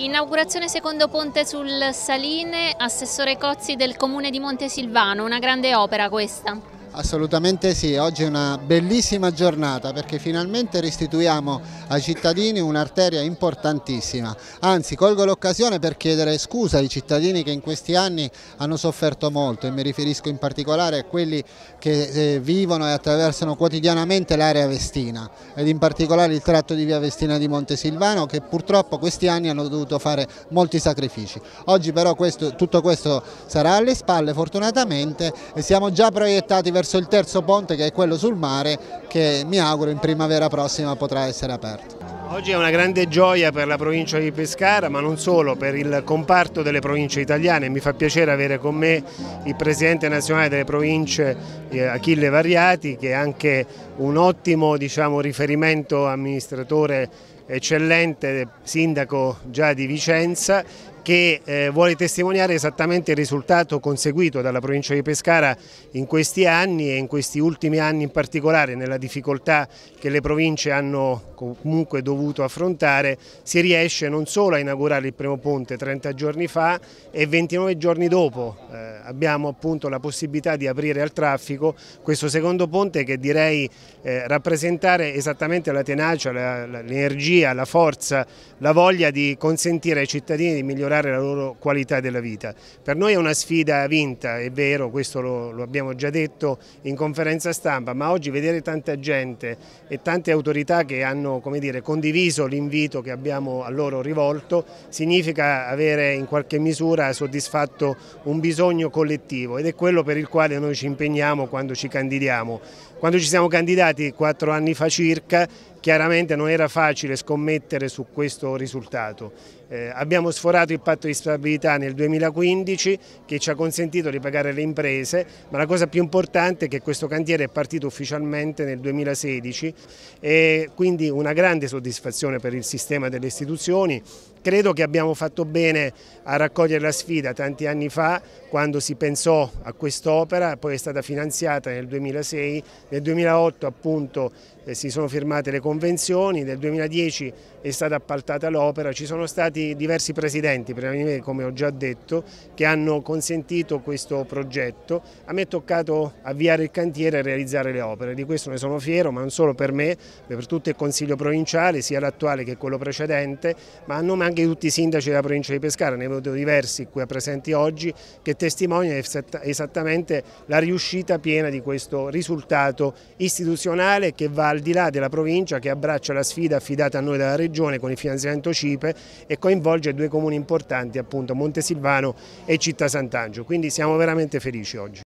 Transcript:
Inaugurazione secondo ponte sul Saline, assessore Cozzi del comune di Montesilvano, una grande opera questa. Assolutamente sì, oggi è una bellissima giornata perché finalmente restituiamo ai cittadini un'arteria importantissima, anzi colgo l'occasione per chiedere scusa ai cittadini che in questi anni hanno sofferto molto e mi riferisco in particolare a quelli che eh, vivono e attraversano quotidianamente l'area Vestina ed in particolare il tratto di via Vestina di Montesilvano che purtroppo questi anni hanno dovuto fare molti sacrifici. Oggi però questo, tutto questo sarà alle spalle fortunatamente e siamo già proiettati verso il terzo ponte che è quello sul mare che mi auguro in primavera prossima potrà essere aperto. Oggi è una grande gioia per la provincia di Pescara, ma non solo, per il comparto delle province italiane. Mi fa piacere avere con me il Presidente nazionale delle province eh, Achille Variati, che è anche un ottimo diciamo, riferimento amministratore eccellente, sindaco già di Vicenza che eh, vuole testimoniare esattamente il risultato conseguito dalla provincia di Pescara in questi anni e in questi ultimi anni in particolare nella difficoltà che le province hanno comunque dovuto affrontare. Si riesce non solo a inaugurare il primo ponte 30 giorni fa e 29 giorni dopo eh, abbiamo appunto la possibilità di aprire al traffico questo secondo ponte che direi eh, rappresentare esattamente la tenacia, l'energia, la, la forza, la voglia di consentire ai cittadini di migliorare la loro qualità della vita. Per noi è una sfida vinta, è vero, questo lo, lo abbiamo già detto in conferenza stampa, ma oggi vedere tanta gente e tante autorità che hanno dire, condiviso l'invito che abbiamo a loro rivolto significa avere in qualche misura soddisfatto un bisogno collettivo ed è quello per il quale noi ci impegniamo quando ci candidiamo. Quando ci siamo candidati quattro anni fa circa chiaramente non era facile scommettere su questo risultato. Eh, abbiamo sforato il patto di stabilità nel 2015 che ci ha consentito di pagare le imprese, ma la cosa più importante è che questo cantiere è partito ufficialmente nel 2016 e quindi una grande soddisfazione per il sistema delle istituzioni. Credo che abbiamo fatto bene a raccogliere la sfida tanti anni fa quando si pensò a quest'opera, poi è stata finanziata nel 2006, nel 2008 appunto eh, si sono firmate le convenzioni, nel 2010 è stata appaltata l'opera, ci sono stati diversi presidenti, prima di me come ho già detto, che hanno consentito questo progetto, a me è toccato avviare il cantiere e realizzare le opere, di questo ne sono fiero, ma non solo per me, ma per tutto il Consiglio provinciale, sia l'attuale che quello precedente, ma a nome anche di tutti i sindaci della provincia di Pescara, ne vedo diversi qui presenti oggi, che testimoniano esattamente la riuscita piena di questo risultato istituzionale che va al di là della provincia, che abbraccia la sfida affidata a noi dalla regione con il finanziamento CIPE e coinvolge due comuni importanti appunto Montesilvano e Città Sant'Angelo, quindi siamo veramente felici oggi.